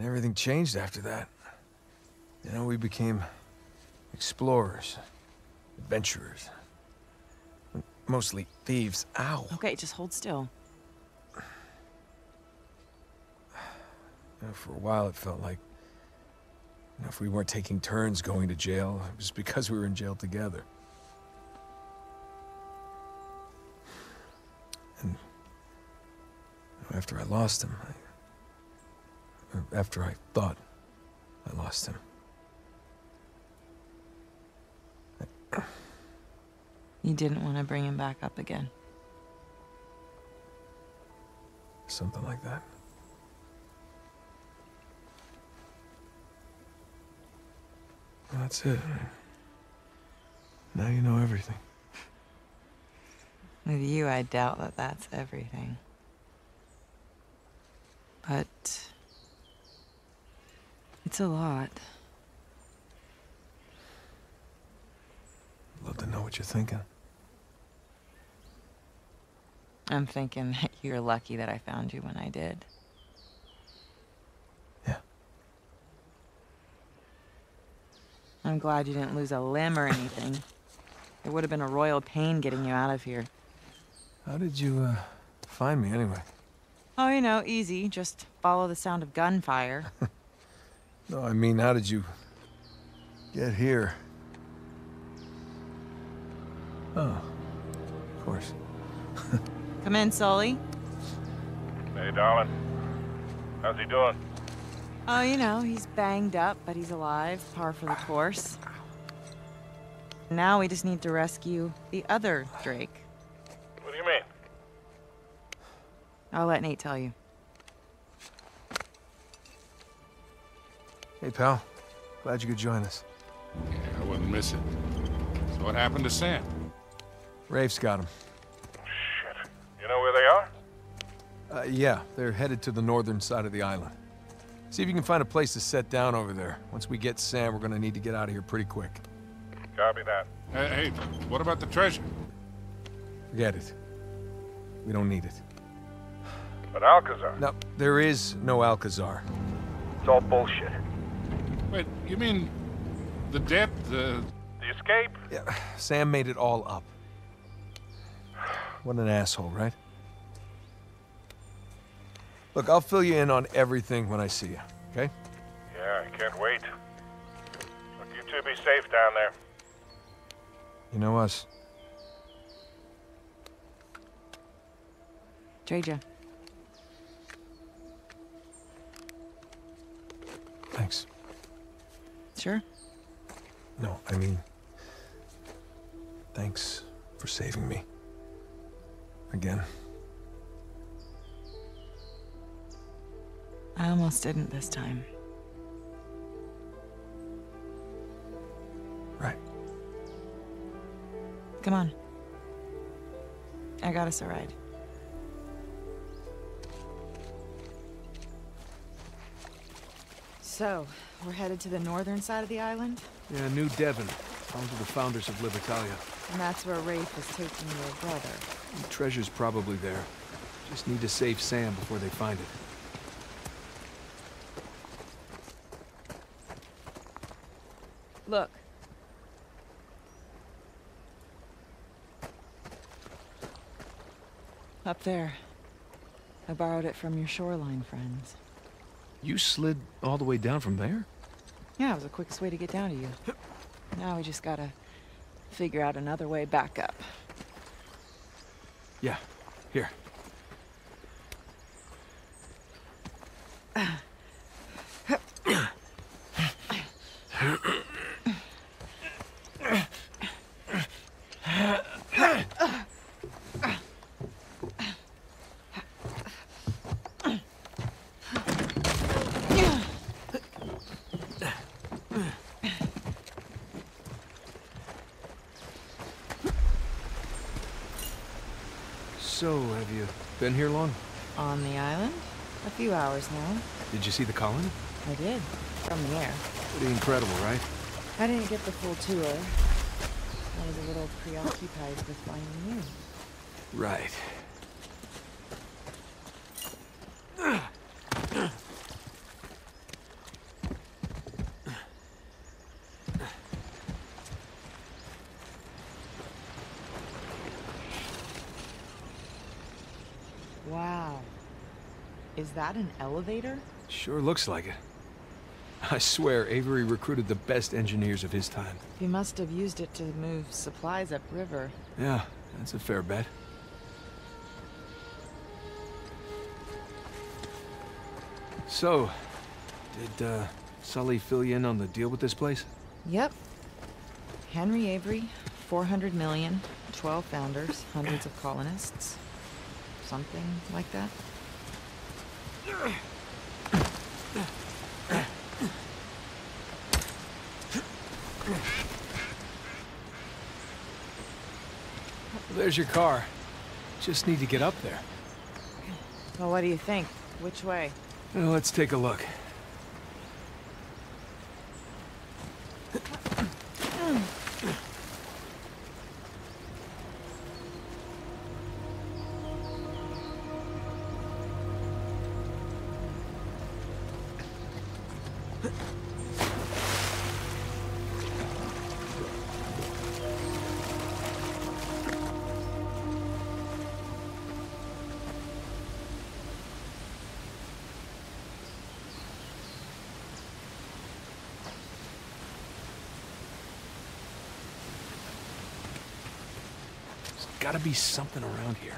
And everything changed after that. You know, we became explorers, adventurers. Mostly thieves. Ow. Okay, just hold still. You know, for a while, it felt like you know, if we weren't taking turns going to jail, it was because we were in jail together. And after I lost him, I, or after I thought I lost him, You didn't want to bring him back up again. something like that. That's it. Now you know everything. With you, I doubt that that's everything. But... It's a lot. Love to know what you're thinking. I'm thinking that you're lucky that I found you when I did. Yeah. I'm glad you didn't lose a limb or anything. It would have been a royal pain getting you out of here. How did you, uh, find me anyway? Oh, you know, easy. Just follow the sound of gunfire. No, I mean, how did you get here? Oh, of course. Come in, Sully. Hey, darling. How's he doing? Oh, you know, he's banged up, but he's alive. Par for the course. Now we just need to rescue the other Drake. What do you mean? I'll let Nate tell you. Hey, pal. Glad you could join us. Yeah, I wouldn't miss it. So what happened to Sam? Rafe's got him. Shit. You know where they are? Uh, yeah, they're headed to the northern side of the island. See if you can find a place to set down over there. Once we get Sam, we're gonna need to get out of here pretty quick. Copy that. Hey, hey, what about the treasure? Forget it. We don't need it. But Alcazar. No, there is no Alcazar. It's all bullshit. Wait, you mean the debt, the... The escape? Yeah, Sam made it all up. What an asshole, right? Look, I'll fill you in on everything when I see you, okay? Yeah, I can't wait. Look, you two be safe down there. You know us. Traja. Thanks. Sure? No, I mean... Thanks for saving me. Again. I almost didn't this time. Right. Come on. I got us a ride. So, we're headed to the northern side of the island? Yeah, New Devon, home to the founders of Libertalia. And that's where Rafe is taking your brother. The treasure's probably there. Just need to save Sam before they find it. Look. Up there. I borrowed it from your shoreline friends. You slid all the way down from there? Yeah, it was the quickest way to get down to you. Now we just gotta figure out another way back up. Yeah, here. So, have you been here long? On the island? A few hours now. Did you see the colony? I did. From the air. Pretty incredible, right? I didn't get the full tour. I was a little preoccupied with finding you. Right. Wow. Is that an elevator? Sure looks like it. I swear, Avery recruited the best engineers of his time. He must have used it to move supplies upriver. Yeah, that's a fair bet. So, did uh, Sully fill you in on the deal with this place? Yep. Henry Avery, 400 million, 12 founders, hundreds of colonists. Something like that. There's your car. Just need to get up there. Well, what do you think? Which way? Well, let's take a look. Gotta be something around here.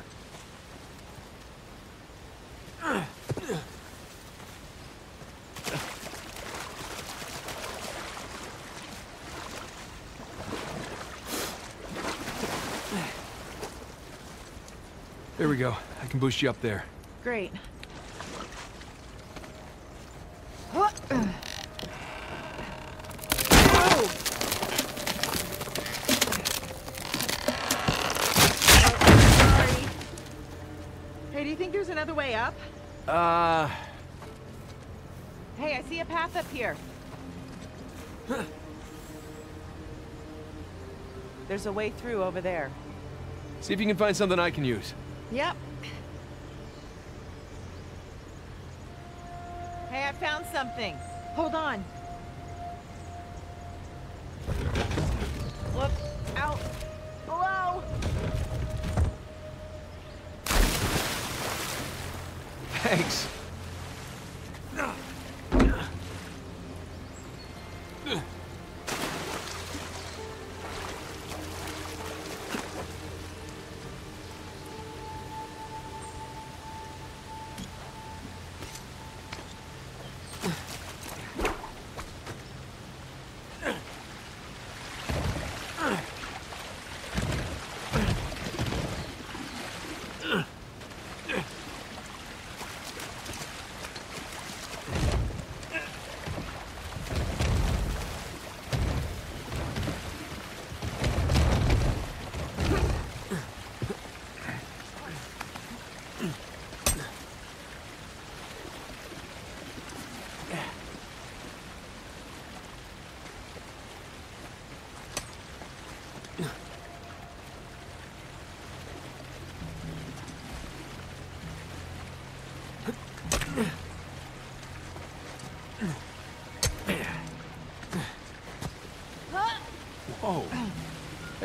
There we go. I can boost you up there. Great. There's a way through over there. see if you can find something I can use. Yep. Hey, I found something. Hold on. Look out below. Thanks.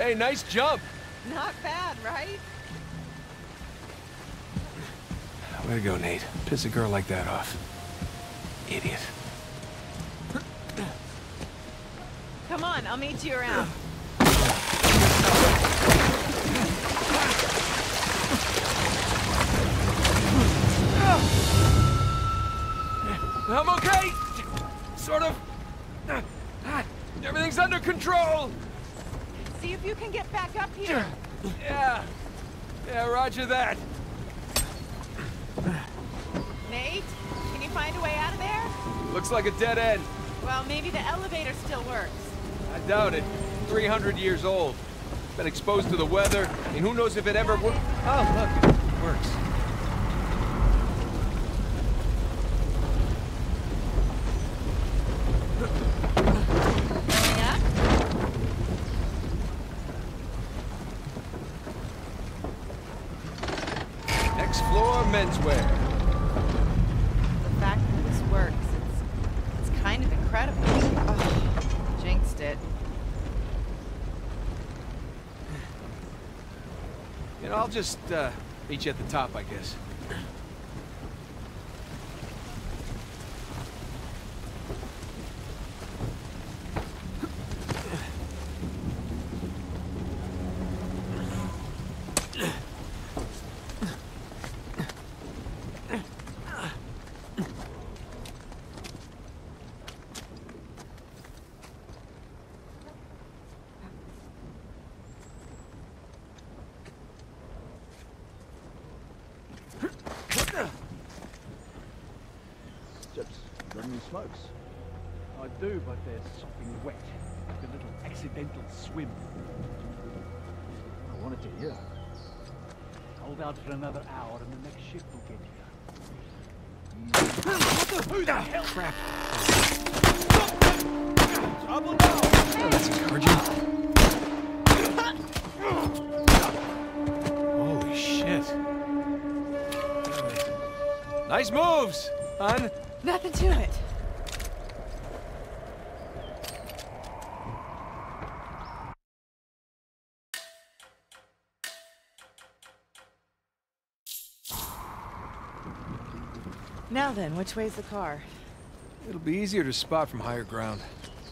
Hey, nice jump. Not bad, right? Way to go, Nate. Piss a girl like that off. Idiot. Come on, I'll meet you around. Can get back up here. Yeah. Yeah, roger that. Nate, can you find a way out of there? Looks like a dead end. Well, maybe the elevator still works. I doubt it. 300 years old. Been exposed to the weather, and who knows if it ever wo- Oh, look, it works. Going up? Next floor, menswear. The fact that this works, it's, it's kind of incredible. Ugh, jinxed it. You know, I'll just, uh, meet you at the top, I guess. Any smokes. I do, but they're something wet. Like a little accidental swim. I wanted to hear. Hold out for another hour and the next ship will get here. Hmm, what the? Who the hell? Crap. Trouble now! Oh, that's encouraging. Holy shit. Nice moves, hon. Nothing to it. Then, which way's the car? It'll be easier to spot from higher ground.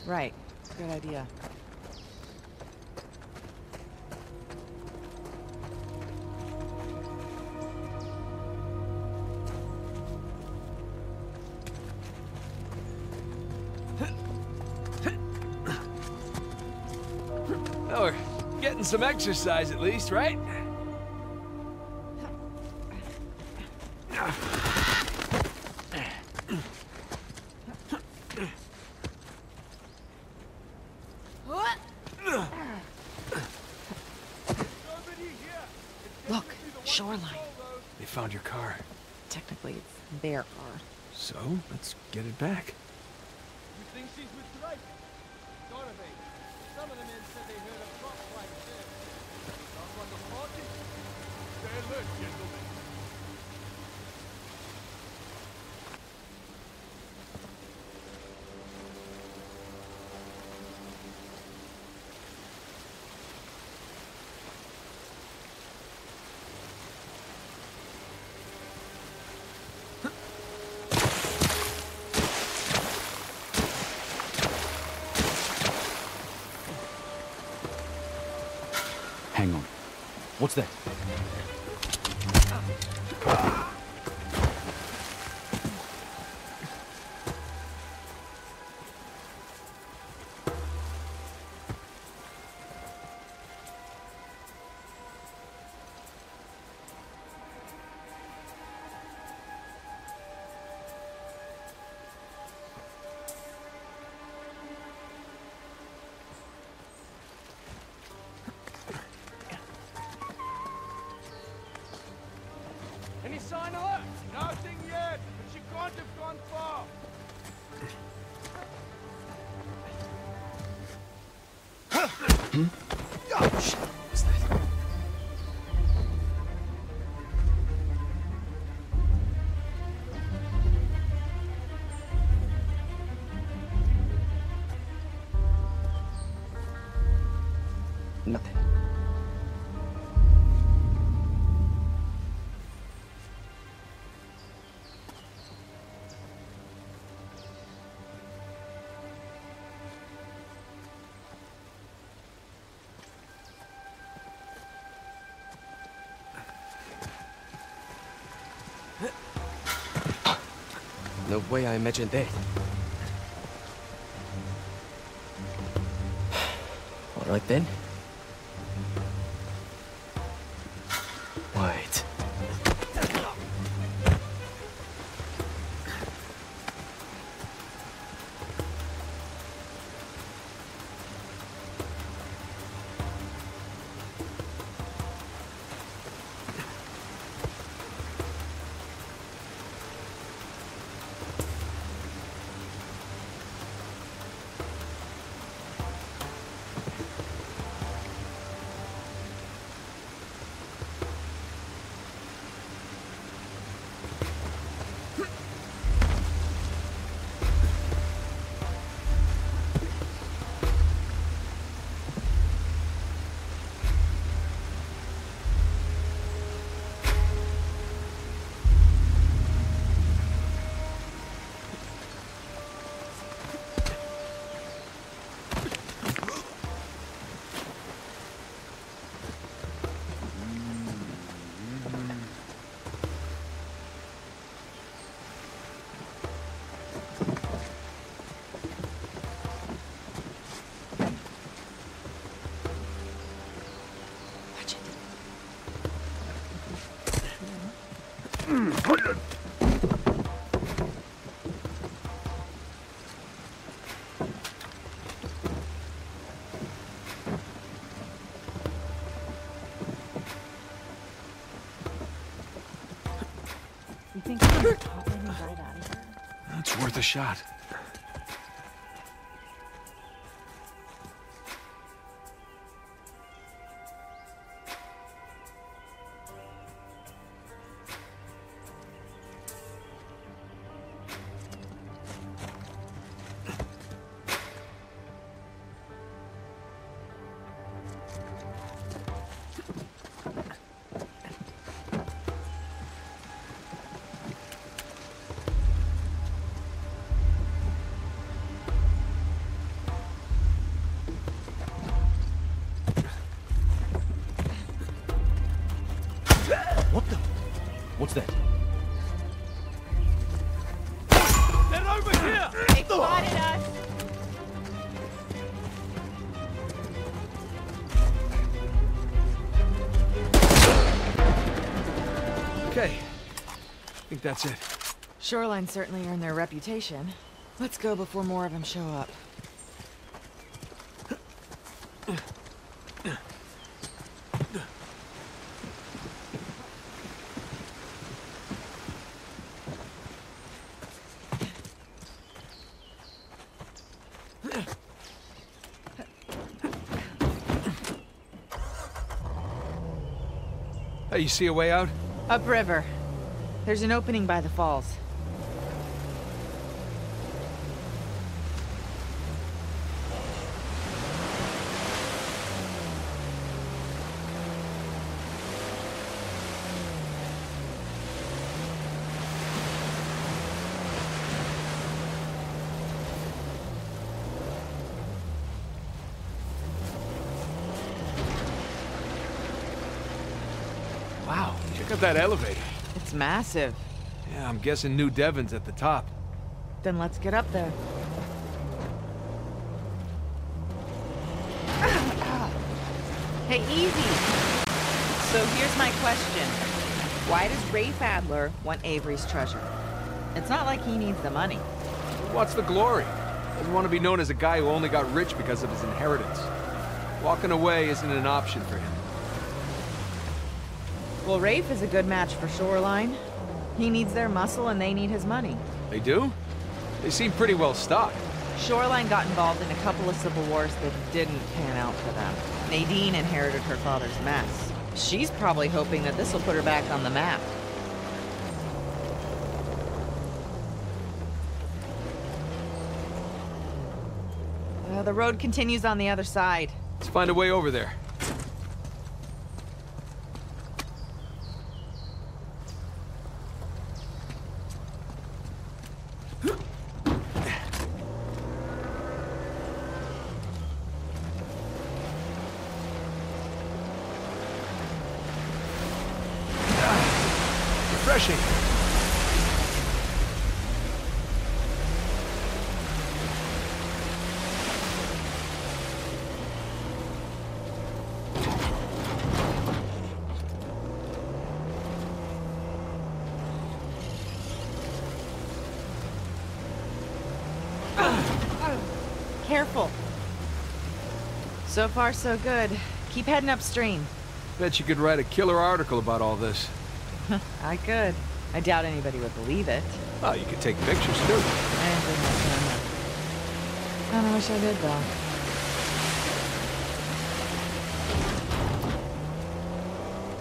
Right. Good idea. Oh, we're getting some exercise at least, right? Look, shoreline. They found your car. Technically, it's their car. So, let's get it back. You think she's with Drake? Gotta. Some of the men said they heard a prop fight there. Sounds like a party. Stay alert, gentlemen. Hang on. What's No way I imagined that. All right then. Shot. Think that's it. Shoreline certainly earned their reputation. Let's go before more of them show up. Hey, you see a way out? Upriver. There's an opening by the falls. Wow, check out that elevator. It's massive. Yeah, I'm guessing New Devon's at the top. Then let's get up there. Hey, easy! So here's my question. Why does Rafe Adler want Avery's treasure? It's not like he needs the money. What's the glory? Doesn't want to be known as a guy who only got rich because of his inheritance. Walking away isn't an option for him. Well, Rafe is a good match for Shoreline. He needs their muscle and they need his money. They do? They seem pretty well stocked. Shoreline got involved in a couple of civil wars that didn't pan out for them. Nadine inherited her father's mess. She's probably hoping that this will put her back on the map. Uh, the road continues on the other side. Let's find a way over there. So far, so good. Keep heading upstream. Bet you could write a killer article about all this. I could. I doubt anybody would believe it. Oh, you could take pictures too. i Kinda wish I did, though.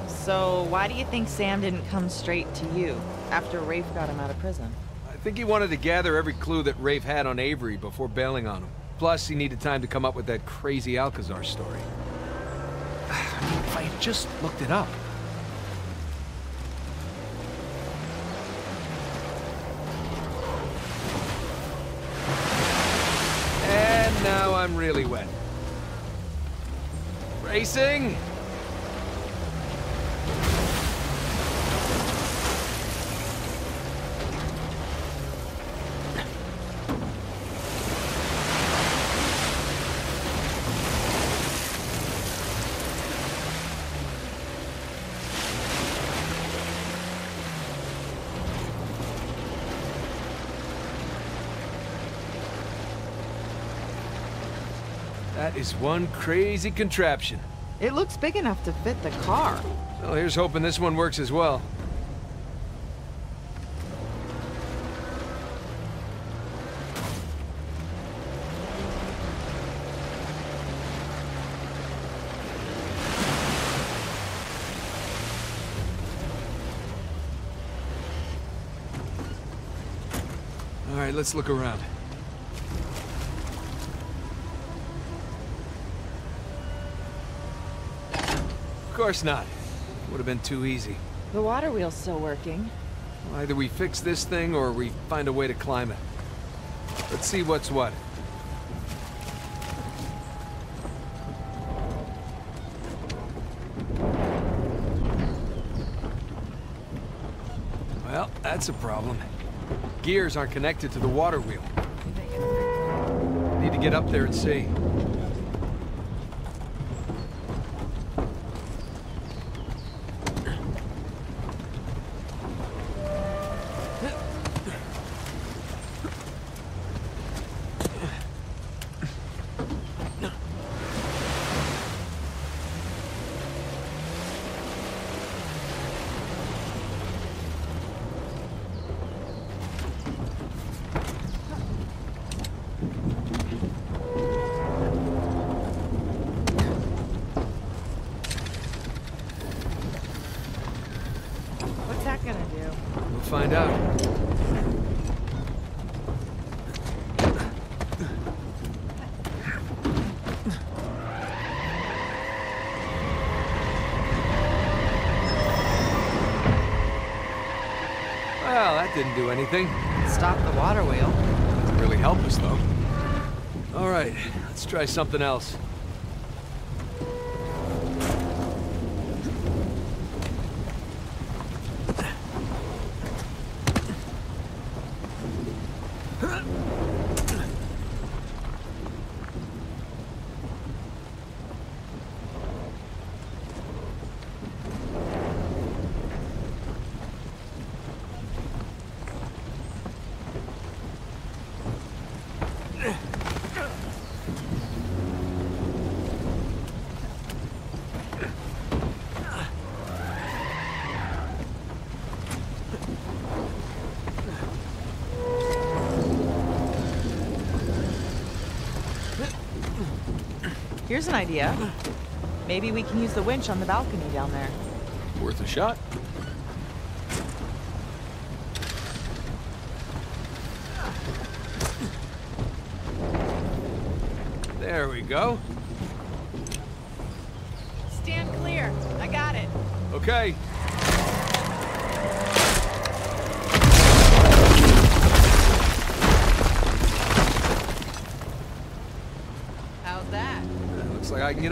So, why do you think Sam didn't come straight to you after Rafe got him out of prison? I think he wanted to gather every clue that Rafe had on Avery before bailing on him. Plus, he needed time to come up with that crazy Alcazar story. If I just looked it up. And now I'm really wet. Racing! Is one crazy contraption. It looks big enough to fit the car. Well, here's hoping this one works as well. All right, let's look around. Of course not. Would have been too easy. The water wheel's still working. Either we fix this thing or we find a way to climb it. Let's see what's what. Well, that's a problem. Gears aren't connected to the water wheel. Need to get up there and see. What's that gonna do? We'll find out. Well, that didn't do anything. Stop the water wheel. Doesn't really help us, though. All right, let's try something else. Here's an idea. Maybe we can use the winch on the balcony down there. Worth a shot. There we go.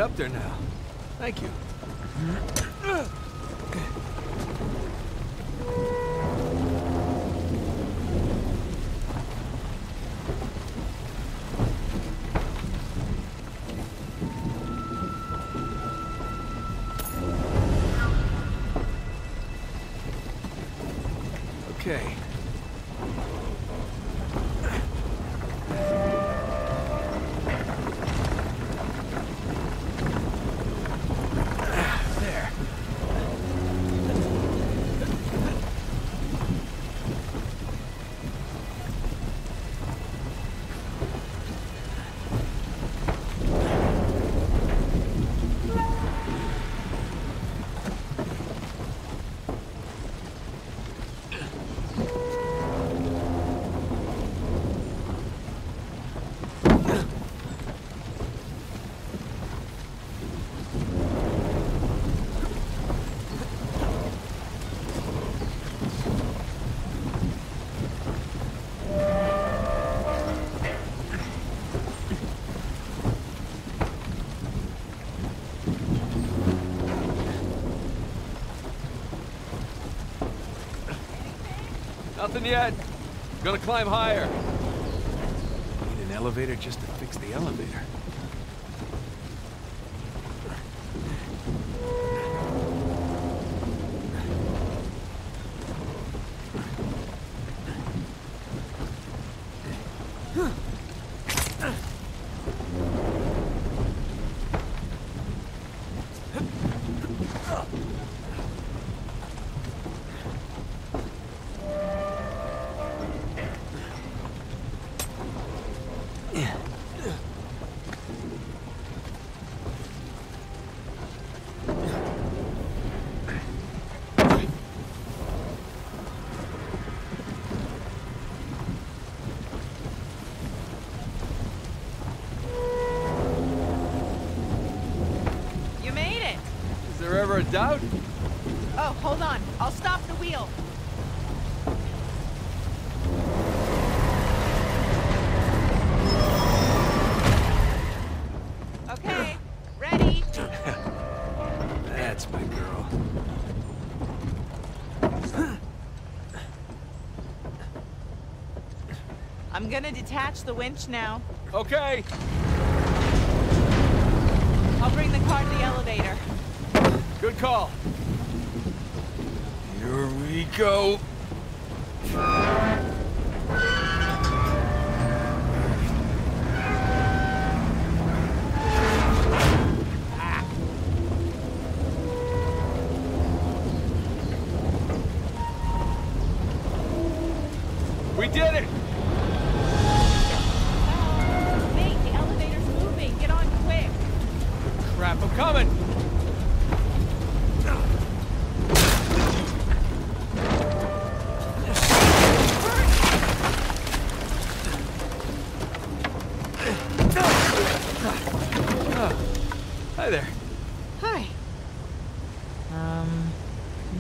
Up there now. Thank you. Nothing yet. Gonna climb higher. Need an elevator just to fix the elevator. A doubt? Oh, hold on. I'll stop the wheel. Okay, ready. That's my girl. I'm gonna detach the winch now. Okay. I'll bring the car to the elevator. Call. Here we go.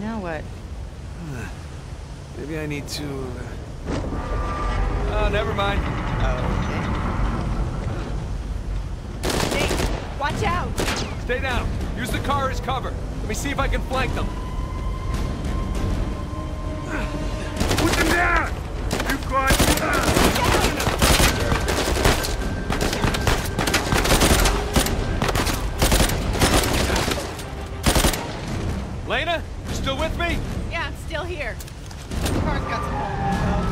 Now what? Maybe I need to... uh, Oh, never mind. Hey, watch out! Stay down. Use the car as cover. Let me see if I can flank them. Put them down! You got... Lena, you still with me? Yeah, I'm still here. The car's got some holes.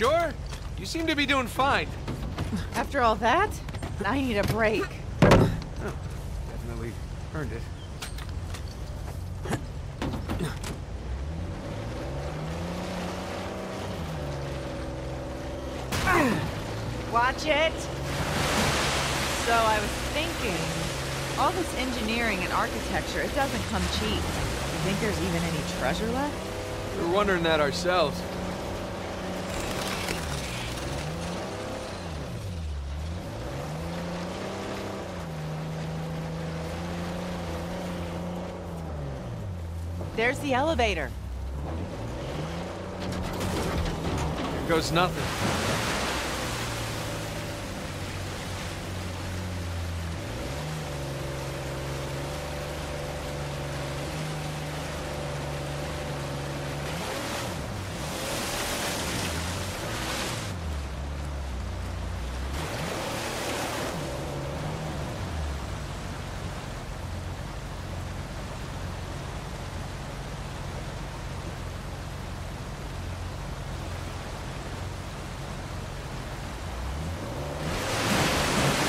Sure? You seem to be doing fine. After all that, I need a break. Definitely earned it. Watch it. So I was thinking, all this engineering and architecture, it doesn't come cheap. You think there's even any treasure left? We were wondering that ourselves. There's the elevator. Here goes nothing.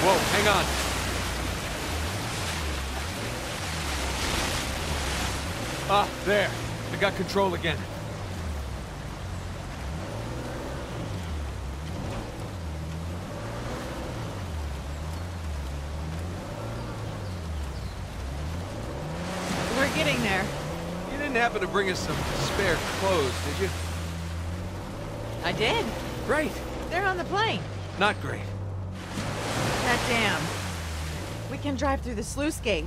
Whoa, hang on. Ah, there. I got control again. We're getting there. You didn't happen to bring us some spare clothes, did you? I did. Great. They're on the plane. Not great. That dam. We can drive through the sluice gate.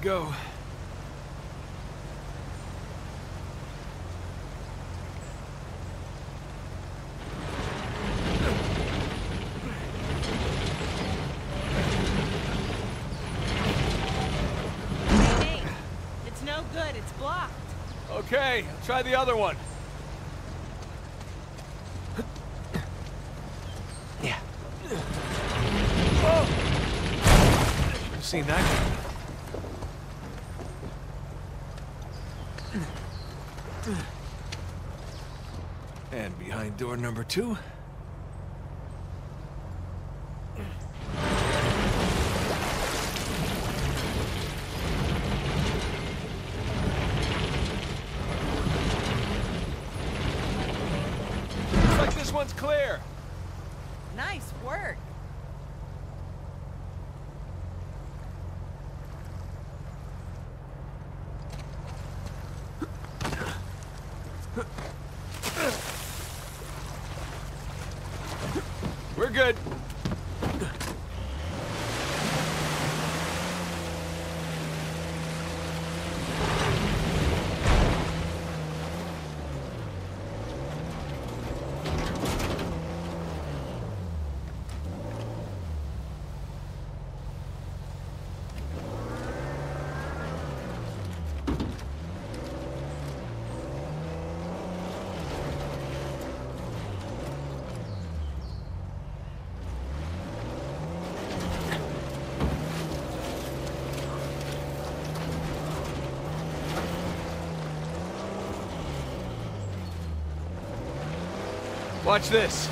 Go. Hey, it's no good. It's blocked. Okay, I'll try the other one. Yeah. Oh! I've seen that. And behind door number two. Watch this.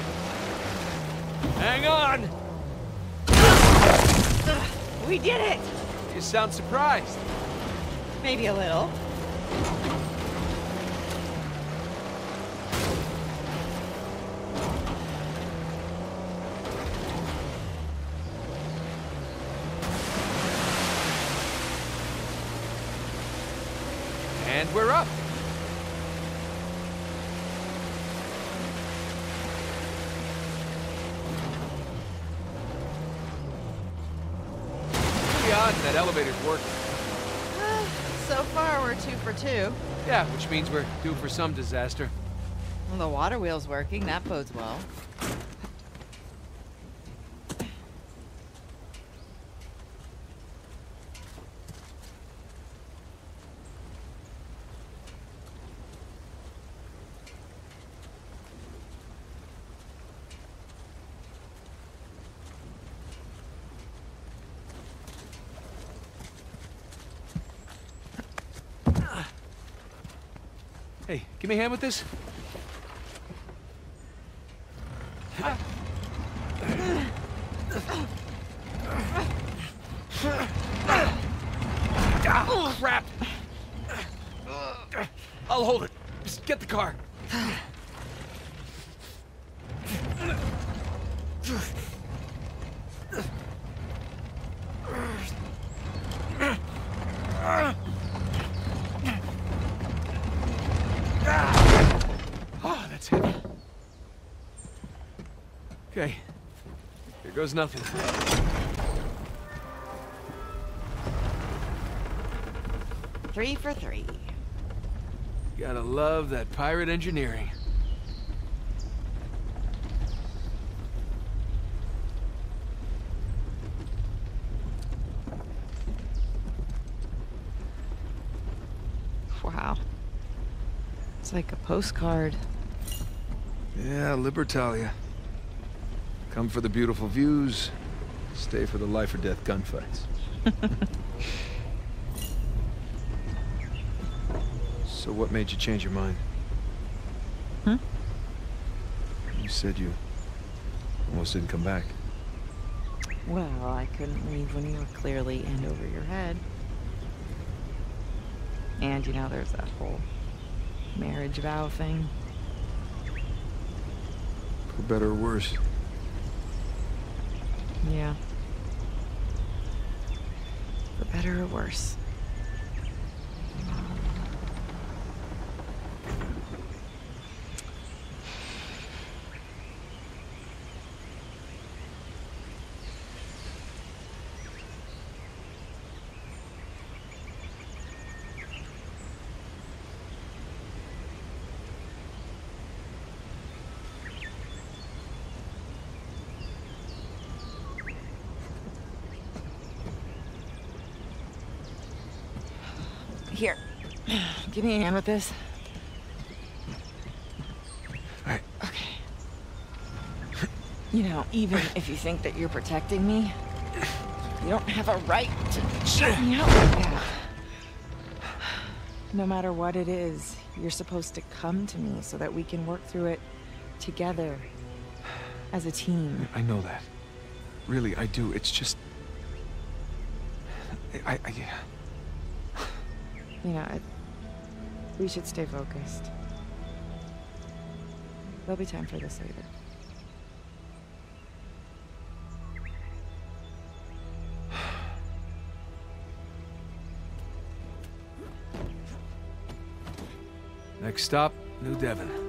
Hang on! We did it! You sound surprised. Maybe a little. We're two for two. Yeah, which means we're due for some disaster. Well, the water wheel's working. That bodes well. Me hand with this. Ah, crap! I'll hold it. Just get the car. Oh, that's. Okay. Here goes nothing. Three for three. Gotta love that pirate engineering. Wow. It's like a postcard. Yeah, Libertalia. Come for the beautiful views, stay for the life or death gunfights. so what made you change your mind? Hmm? You said you almost didn't come back. Well, I couldn't leave when you were clearly in over your head. And you know, there's that whole marriage vow thing. For better or worse. Yeah. For better or worse. Here. Give me a hand with this. Alright. Okay. You know, even if you think that you're protecting me, you don't have a right to shut me out like that. No matter what it is, you're supposed to come to me so that we can work through it together as a team. I know that. Really, I do. It's just... I... I, I You know, we should stay focused. There'll be time for this later. Next stop, New Devon.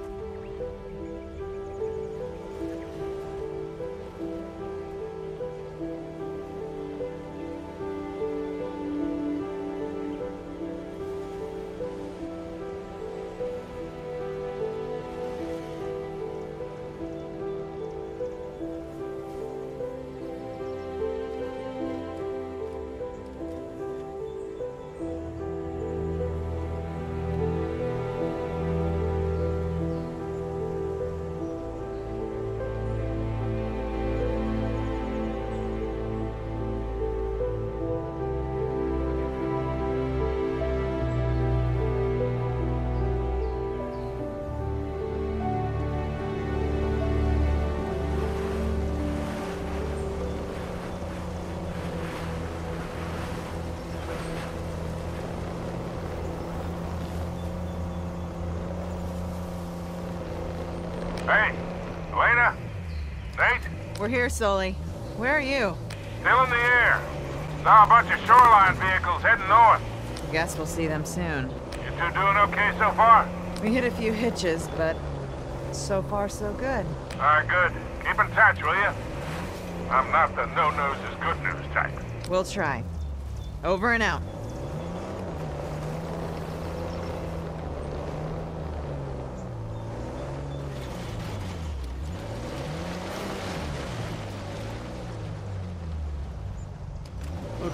Hey, Elena? Nate? We're here, Sully. Where are you? Still in the air. Saw a bunch of Shoreline vehicles heading north. Guess we'll see them soon. You two doing okay so far? We hit a few hitches, but so far so good. Alright, good. Keep in touch, will you? I'm not the no-nose is good news type. We'll try. Over and out.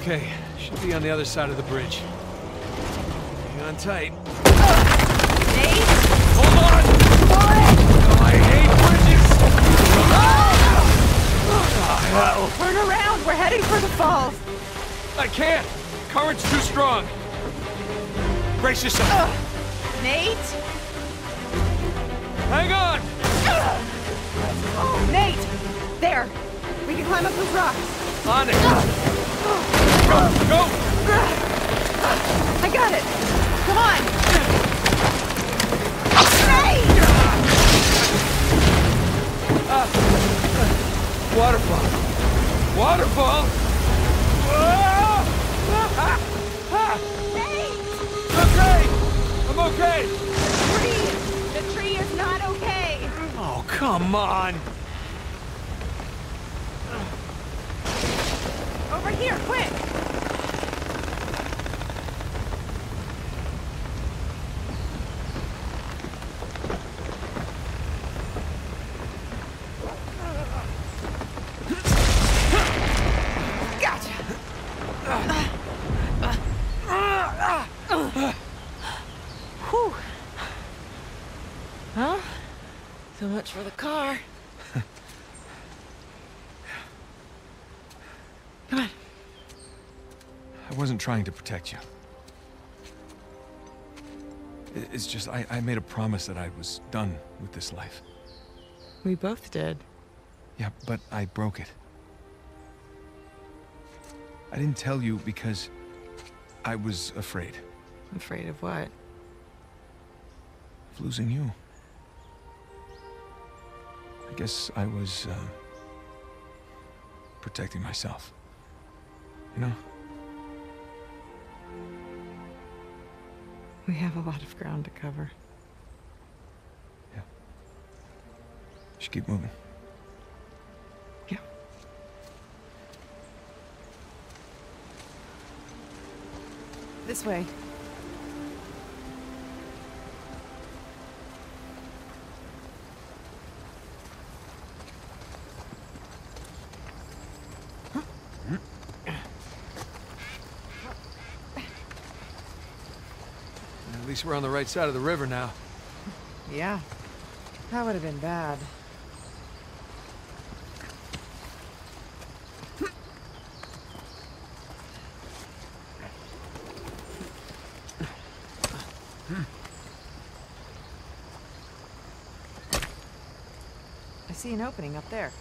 Okay, should be on the other side of the bridge. Hang on tight. Nate! Hold on! Oh, I hate bridges! Oh. Turn around! We're heading for the falls! I can't! Current's too strong! Brace yourself! Nate! Hang on! Oh, Nate! There! We can climb up those rocks! On it! Go! Go! I got it! Come on! Nate! Waterfall! Waterfall! Ah! Okay! I'm okay! Tree! The tree is not okay! Oh, come on! Over here, quick! Gotcha! Whew. Well, so much for the car. Come on. I wasn't trying to protect you. It's just, I, I made a promise that I was done with this life. We both did. Yeah, but I broke it. I didn't tell you because I was afraid Afraid of what? of losing you. I guess I was, uh, protecting myself. You know? We have a lot of ground to cover. Yeah. Should keep moving. Yeah. This way. We're on the right side of the river now. Yeah. That would have been bad. I see an opening up there.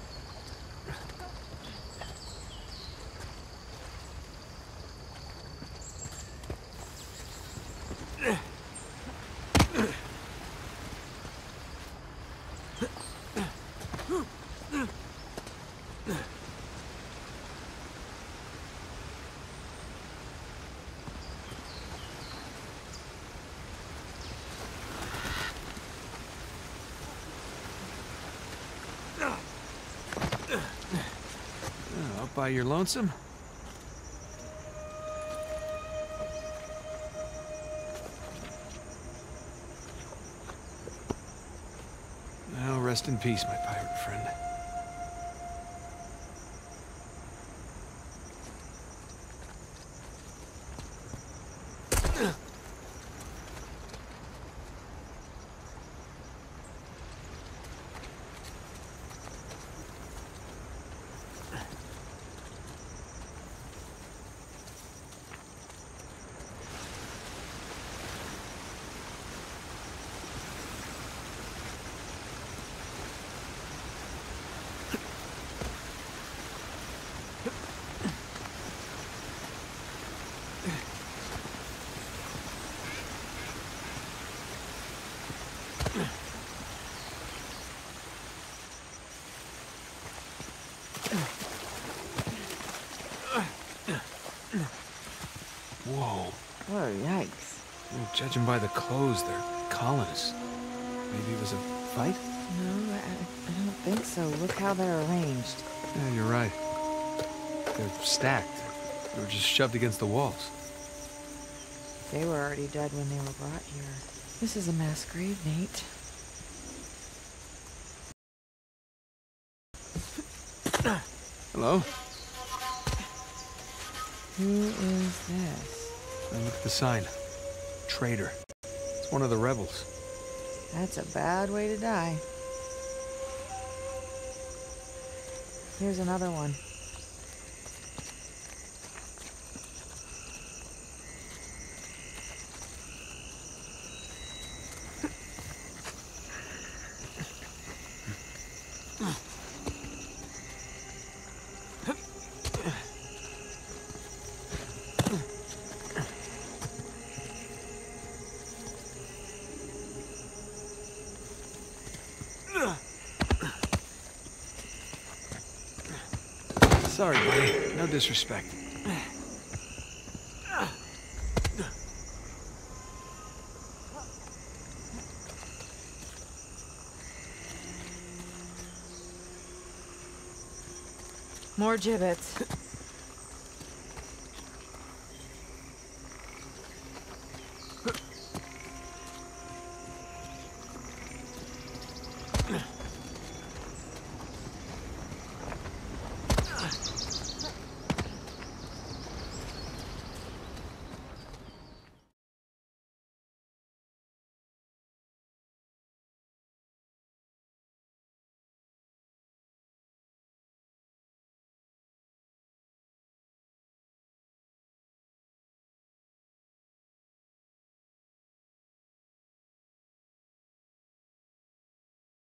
Oh, out by your lonesome? Now rest in peace, my pirate friend. Judging by the clothes, they're colonists. Maybe it was a fight? No, I, I don't think so. Look how they're arranged. Yeah, you're right. They're stacked. They were just shoved against the walls. They were already dead when they were brought here. This is a mass grave, Nate. Hello? Who is this? And look at the sign. Traitor. It's one of the rebels. That's a bad way to die. Here's another one. Sorry, buddy. No disrespect. More gibbets.